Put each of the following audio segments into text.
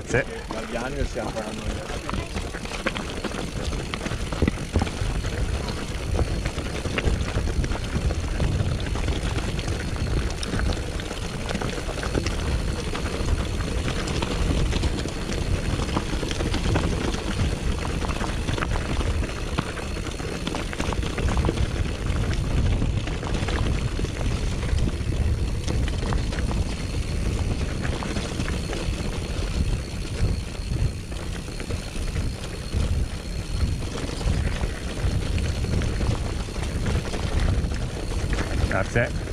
Grazie. Grazie.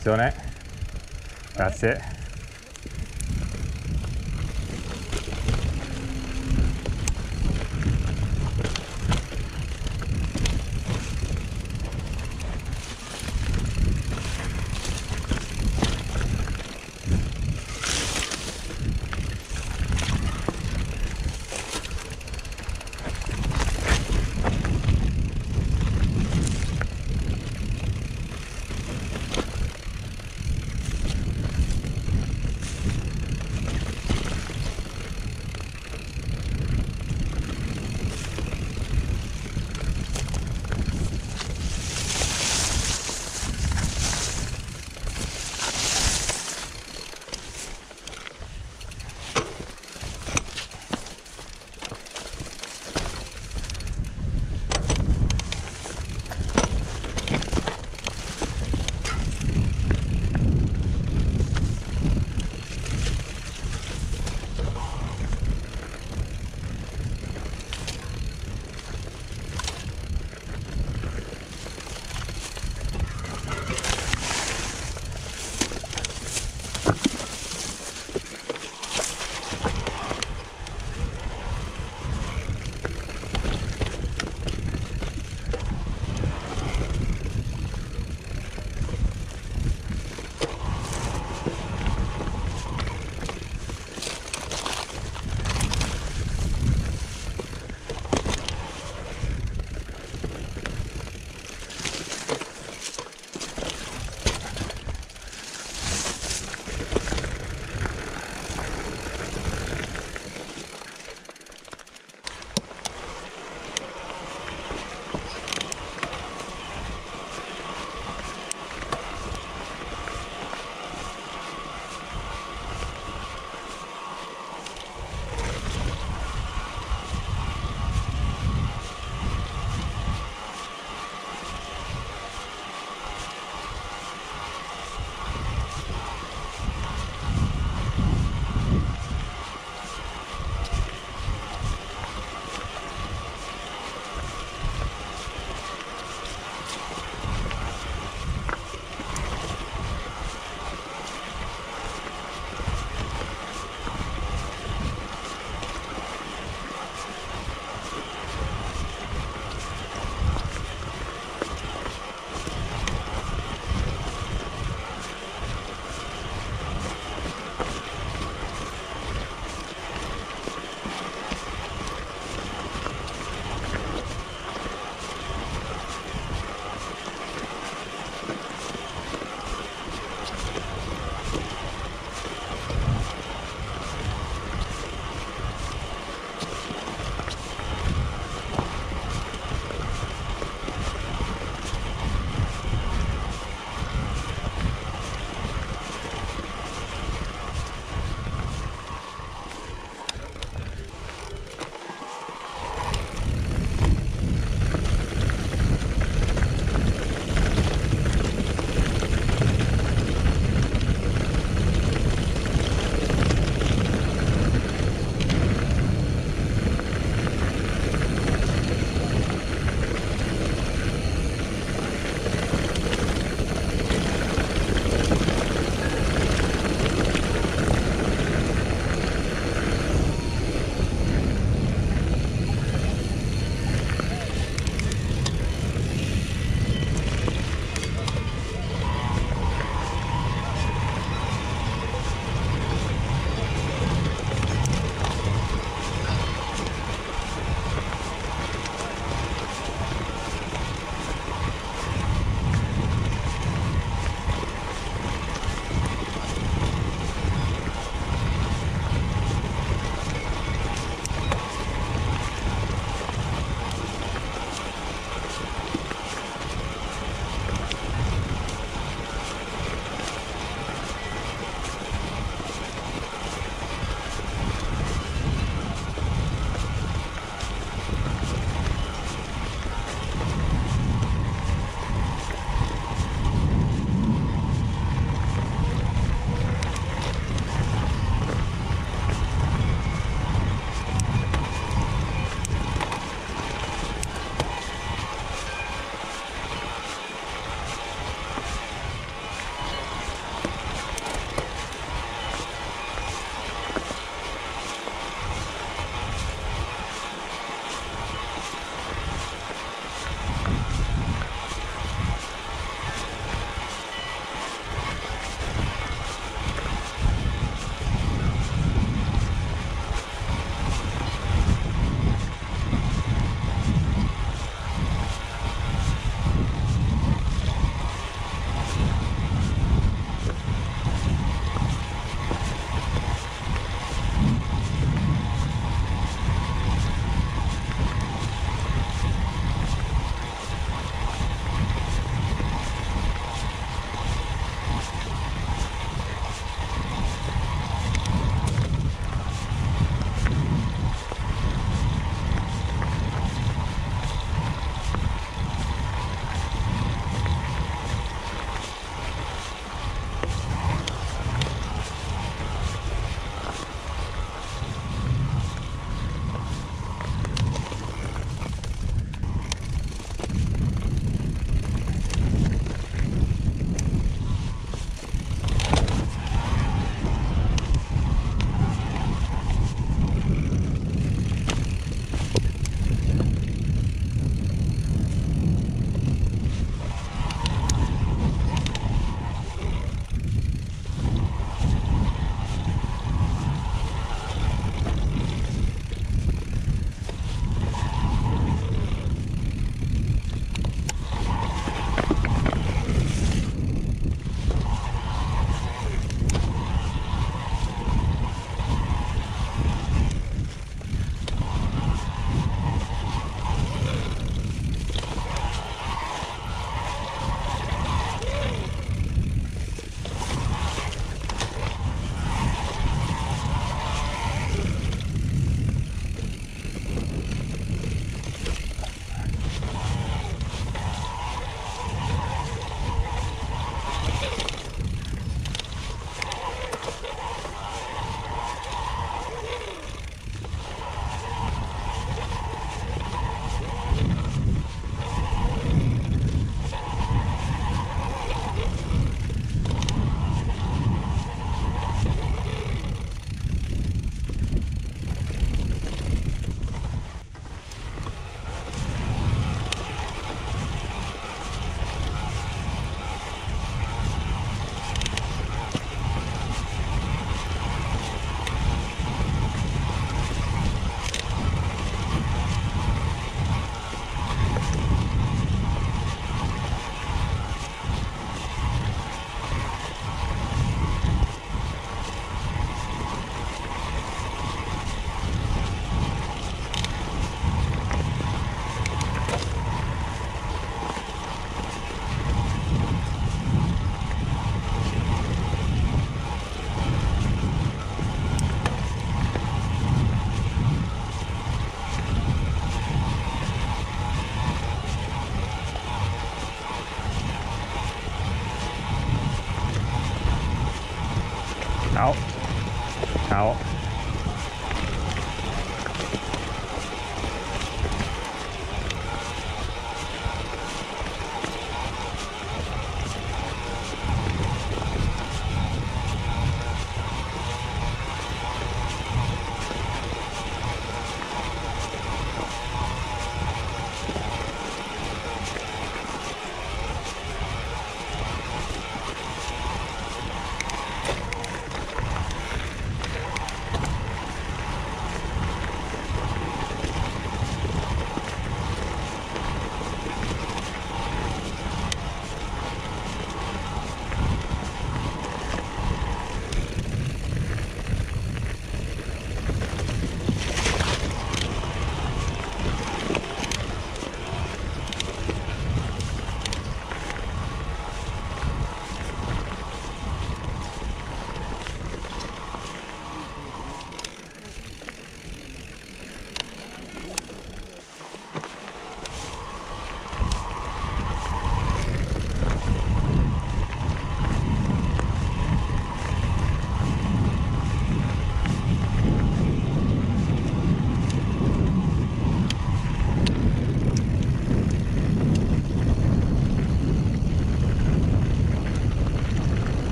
Attenzione. Grazie.